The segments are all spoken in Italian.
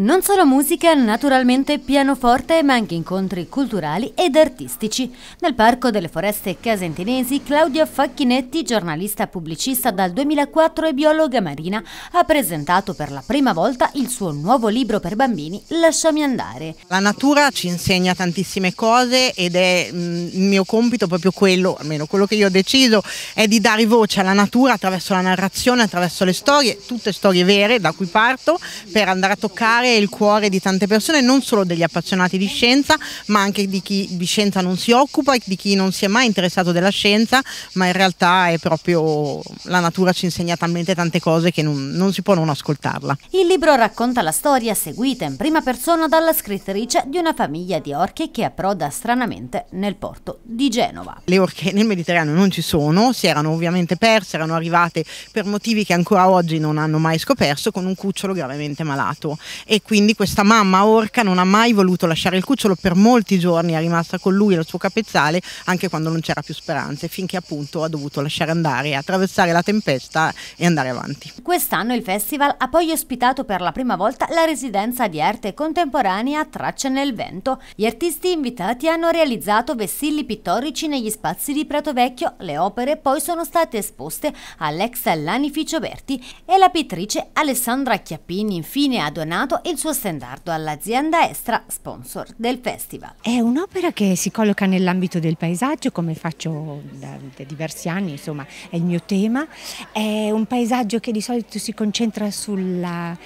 Non solo musica, naturalmente pianoforte, ma anche incontri culturali ed artistici. Nel Parco delle Foreste Casentinesi, Claudia Facchinetti, giornalista pubblicista dal 2004 e biologa marina, ha presentato per la prima volta il suo nuovo libro per bambini, Lasciami andare. La natura ci insegna tantissime cose ed è mm, il mio compito proprio quello, almeno quello che io ho deciso, è di dare voce alla natura attraverso la narrazione, attraverso le storie, tutte storie vere da cui parto, per andare a toccare toccare il cuore di tante persone, non solo degli appassionati di scienza, ma anche di chi di scienza non si occupa, di chi non si è mai interessato della scienza, ma in realtà è proprio la natura ci insegna talmente tante cose che non, non si può non ascoltarla. Il libro racconta la storia seguita in prima persona dalla scrittrice di una famiglia di orche che approda stranamente nel porto di Genova. Le orche nel Mediterraneo non ci sono, si erano ovviamente perse, erano arrivate per motivi che ancora oggi non hanno mai scoperto con un cucciolo gravemente malato e quindi questa mamma orca non ha mai voluto lasciare il cucciolo per molti giorni, è rimasta con lui al suo capezzale anche quando non c'era più speranze, finché appunto ha dovuto lasciare andare, attraversare la tempesta e andare avanti. Quest'anno il festival ha poi ospitato per la prima volta la residenza di arte contemporanea Tracce nel Vento. Gli artisti invitati hanno realizzato vessilli pittorici negli spazi di Prato Vecchio, le opere poi sono state esposte all'ex Lanificio Berti e la pittrice Alessandra Chiappini infine ha donato il suo stendardo all'azienda Estra, sponsor del festival. È un'opera che si colloca nell'ambito del paesaggio, come faccio da, da, diversi anni, insomma è il mio tema. È un paesaggio che di solito si concentra sull'idea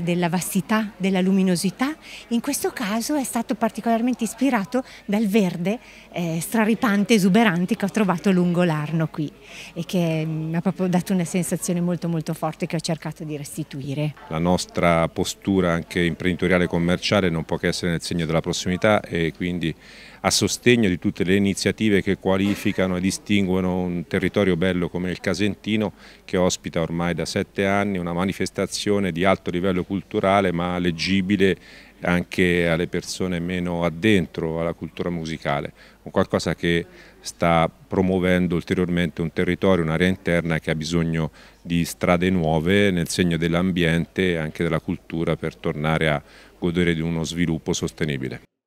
della vastità, della luminosità. In questo caso è stato particolarmente ispirato dal verde eh, straripante, esuberante che ho trovato lungo l'Arno qui e che mi ha proprio dato una sensazione molto molto forte che ho cercato di restituire. La nostra postura anche imprenditoriale e commerciale non può che essere nel segno della prossimità e quindi a sostegno di tutte le iniziative che qualificano e distinguono un territorio bello come il Casentino che ospita ormai da sette anni una manifestazione di alto livello culturale ma leggibile anche alle persone meno addentro alla cultura musicale, qualcosa che sta promuovendo ulteriormente un territorio, un'area interna che ha bisogno di strade nuove nel segno dell'ambiente e anche della cultura per tornare a godere di uno sviluppo sostenibile.